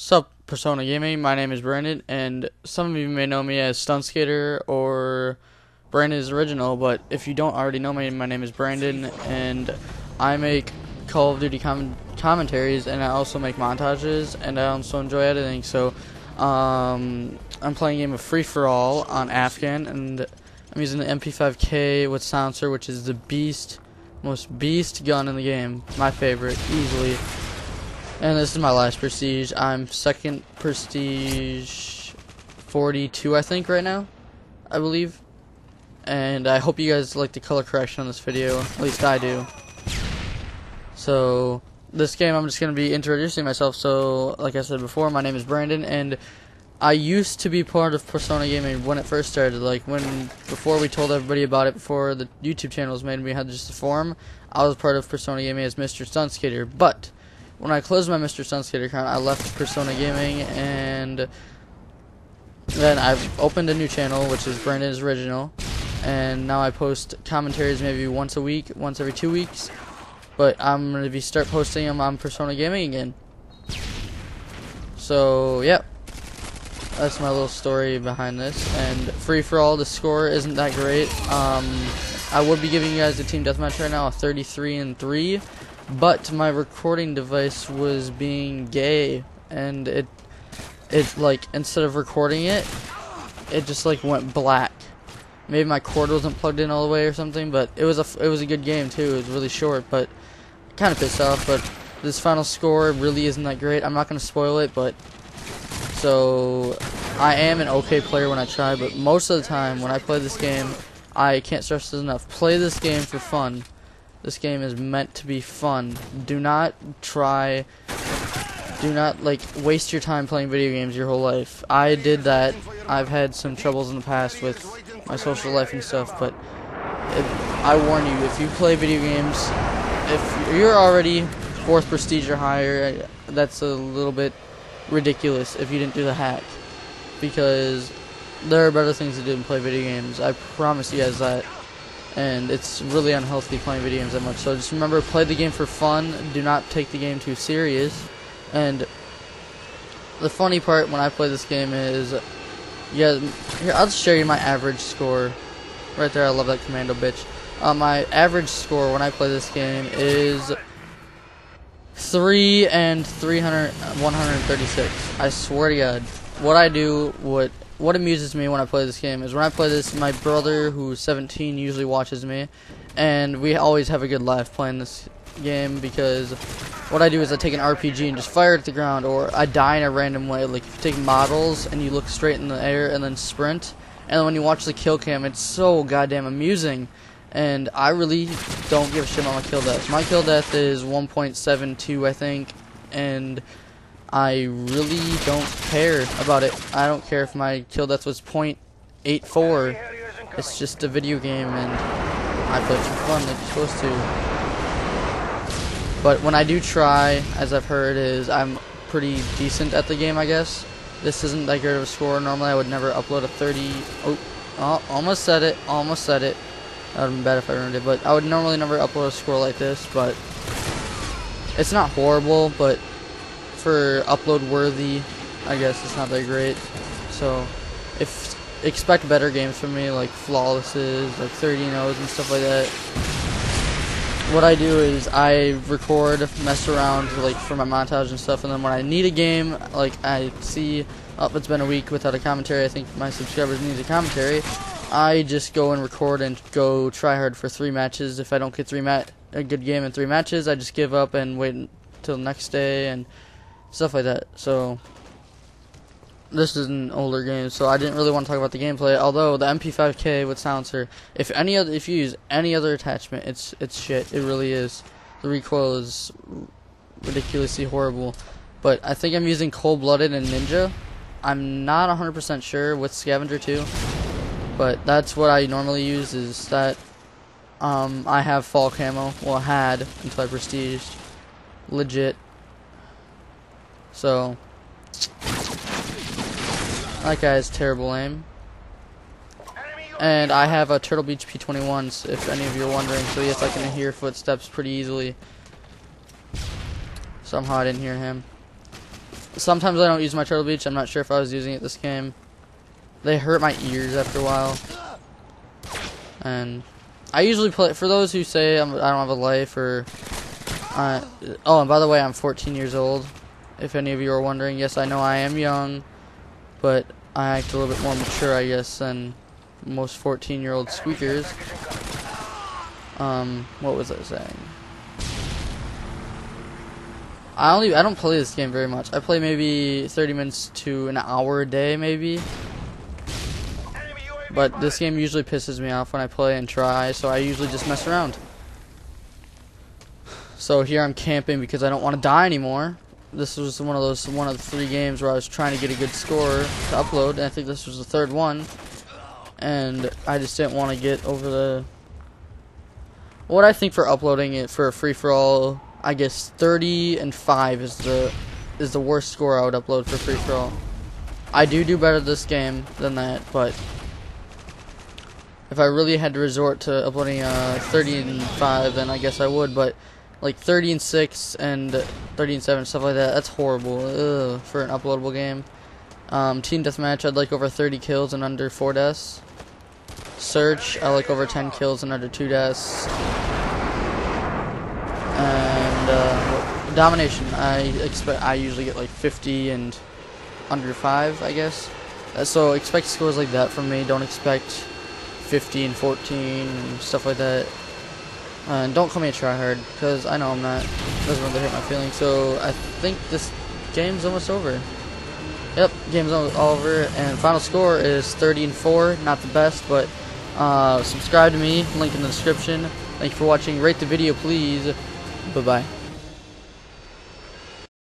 Sup, Persona Gaming. My name is Brandon, and some of you may know me as Stunt Skater or BrandonIsOriginal. But if you don't already know me, my name is Brandon, and I make Call of Duty com- commentaries, and I also make montages, and I also enjoy editing. So, um, I'm playing a game of Free for All on Afghan, and I'm using the MP5K with silencer, which is the beast, most beast gun in the game. My favorite, easily. And this is my last prestige. I'm second prestige 42, I think, right now. I believe. And I hope you guys like the color correction on this video. At least I do. So, this game I'm just going to be introducing myself. So, like I said before, my name is Brandon. And I used to be part of Persona Gaming when it first started. Like, when, before we told everybody about it, before the YouTube channel was made and we had just a forum, I was part of Persona Gaming as Mr. Stunt Skater. But, when I closed my Mr. Stunt Skater account, I left Persona Gaming and then I've opened a new channel, which is BrandonIsOriginal, and now I post commentaries maybe once a week, once every two weeks. But I'm gonna be start posting them on Persona Gaming again. So yeah, that's my little story behind this. And free for all, the score isn't that great. Um, I would be giving you guys a team deathmatch right now, a 33 and three but my recording device was being gay and it it like instead of recording it it just like went black. Maybe my cord wasn't plugged in all the way or something but it was a it was a good game too. It was really short but kind of pissed off but this final score really isn't that great. I'm not going to spoil it but so i am an okay player when i try but most of the time when i play this game i can't stress this enough. Play this game for fun this game is meant to be fun. Do not try do not like waste your time playing video games your whole life. I did that. I've had some troubles in the past with my social life and stuff, but it, I warn you, if you play video games, if you're already fourth prestige or higher, that's a little bit ridiculous if you didn't do the hack. Because there are better things to do than play video games. I promise you guys that and it's really unhealthy playing video games that much. So just remember, play the game for fun. Do not take the game too serious. And the funny part when I play this game is, yeah, here I'll just show you my average score. Right there, I love that commando bitch. Uh, my average score when I play this game is 3 and 300, 136. I swear to God. What I do, what what amuses me when I play this game is when I play this, my brother, who's 17, usually watches me, and we always have a good laugh playing this game because what I do is I take an RPG and just fire it at the ground, or I die in a random way. Like if you take models and you look straight in the air and then sprint, and when you watch the kill cam, it's so goddamn amusing. And I really don't give a shit about my kill death. My kill death is 1.72, I think, and I really don't care about it. I don't care if my kill death was .84. It's just a video game and I play for fun like you're supposed to. But when I do try, as I've heard, is I'm pretty decent at the game, I guess. This isn't that great of a score. Normally I would never upload a 30... Oh, oh almost said it. Almost said it. That would have been bad if I ruined it. But I would normally never upload a score like this, but... It's not horrible, but for upload worthy, I guess it's not that great. So, if expect better games from me, like flawlesses, like 30 0s and stuff like that. What I do is I record, mess around, like for my montage and stuff, and then when I need a game, like I see, oh, it's been a week without a commentary. I think my subscribers need a commentary. I just go and record and go try hard for three matches. If I don't get three mat a good game in three matches, I just give up and wait until next day and stuff like that. So this is an older game, so I didn't really want to talk about the gameplay. Although the MP5K with silencer, if any other, if you use any other attachment, it's it's shit. It really is. The recoil is ridiculously horrible. But I think I'm using Cold Blooded and Ninja. I'm not 100% sure with Scavenger too, but that's what I normally use. Is that um, I have fall camo. Well, had until I prestiged. Legit so, that guy has terrible aim. And I have a Turtle Beach PX21s, if any of you are wondering. So yes, I can hear footsteps pretty easily. Somehow I didn't hear him. sometimes I don't use my Turtle Beach. I'm not sure if I was using it this game. They hurt my ears after a while. And I usually play, for those who say I'm, I do not have a life or, uh, oh, and by the way, I'm 14 years old. If any of you are wondering, yes, I know I am young, but I act a little bit more mature, I guess, than most 14 year old squeakers. Um, what was I saying? I only I don't play this game very much. I play maybe 30 minutes to an hour a day, maybe. But this game usually pisses me off when I play and try, so I usually just mess around. So here I'm camping because I don't want to die anymore. This was one of those one of the three games where I was trying to get a good score to upload, and I think this was the third one. And I just didn't want to get over the what I think for uploading it for a free for all. I guess 30 and 5 is the is the worst score I would upload for free for all. I do do better this game than that, but if I really had to resort to uploading uh, 30 and 5, then I guess I would, but like 30 and 6 and 30 and 7, stuff like that, that's horrible Ugh, for an uploadable game. Um, Team Deathmatch, I'd like over 30 kills and under 4 deaths. Search, I like over 10 kills and under 2 deaths. And uh, Domination, I expect I usually get like 50 and under 5, I guess. Uh, so expect scores like that from me. Don't expect 15, 14, and stuff like that. Uh, don't call me a tryhard, because I know I'm not. Doesn't really hurt my feelings. So I think this game's almost over. Yep, game's almost over, and final score is 30 and 4. Not the best, but uh, subscribe to me. Link in the description. Thank you for watching. Rate the video, please. Bye bye.